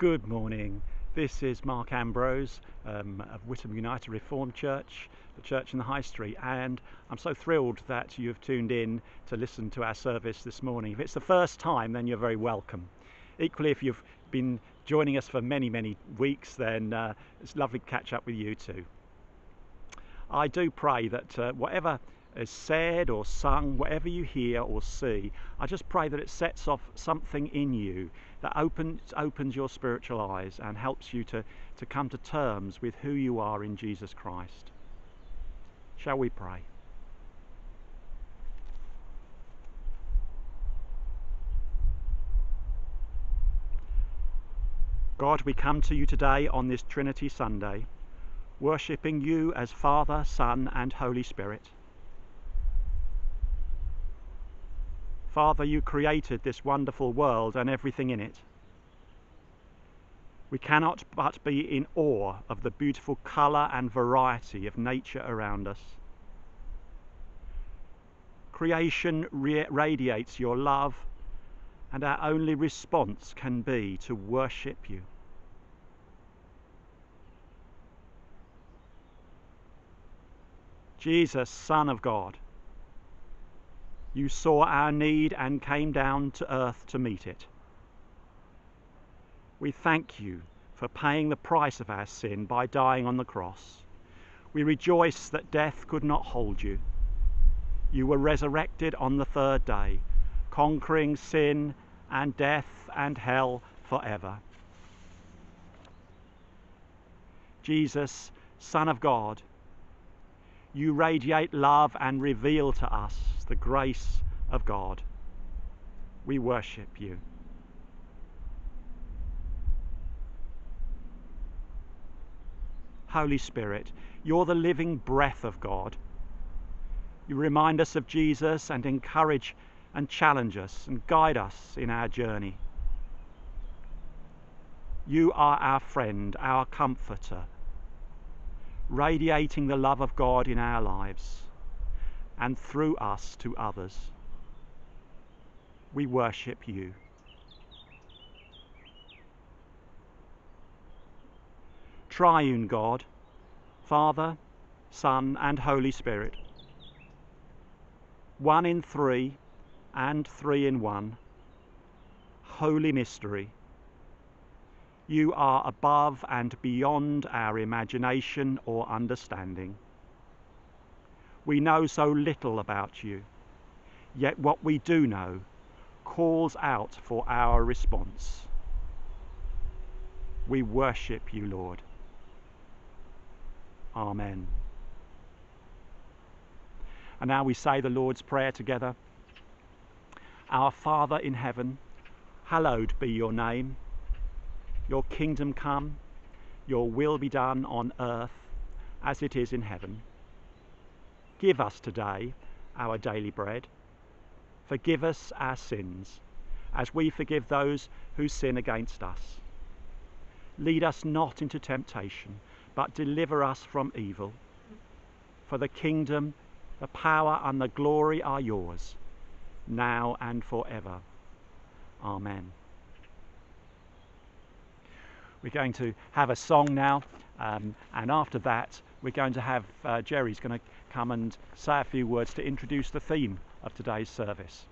Good morning. This is Mark Ambrose um, of Witham United Reformed Church, the church in the High Street, and I'm so thrilled that you've tuned in to listen to our service this morning. If it's the first time, then you're very welcome. Equally, if you've been joining us for many, many weeks, then uh, it's lovely to catch up with you too. I do pray that uh, whatever is said or sung, whatever you hear or see, I just pray that it sets off something in you that opens, opens your spiritual eyes and helps you to, to come to terms with who you are in Jesus Christ. Shall we pray? God, we come to you today on this Trinity Sunday, worshipping you as Father, Son, and Holy Spirit. Father, you created this wonderful world and everything in it. We cannot but be in awe of the beautiful colour and variety of nature around us. Creation radiates your love, and our only response can be to worship you. Jesus, Son of God, you saw our need and came down to earth to meet it. We thank you for paying the price of our sin by dying on the cross. We rejoice that death could not hold you. You were resurrected on the third day, conquering sin and death and hell forever. Jesus, Son of God, you radiate love and reveal to us the grace of God. We worship you. Holy Spirit, you're the living breath of God. You remind us of Jesus and encourage and challenge us and guide us in our journey. You are our friend, our comforter, radiating the love of God in our lives and through us to others. We worship you. Triune God, Father, Son, and Holy Spirit, one in three and three in one, holy mystery you are above and beyond our imagination or understanding. We know so little about you, yet what we do know calls out for our response. We worship you, Lord. Amen. And now we say the Lord's Prayer together. Our Father in heaven, hallowed be your name. Your kingdom come, your will be done on earth as it is in heaven. Give us today our daily bread. Forgive us our sins as we forgive those who sin against us. Lead us not into temptation, but deliver us from evil. For the kingdom, the power, and the glory are yours, now and forever. Amen. We're going to have a song now, um, and after that, we're going to have uh, Jerry's going to come and say a few words to introduce the theme of today's service.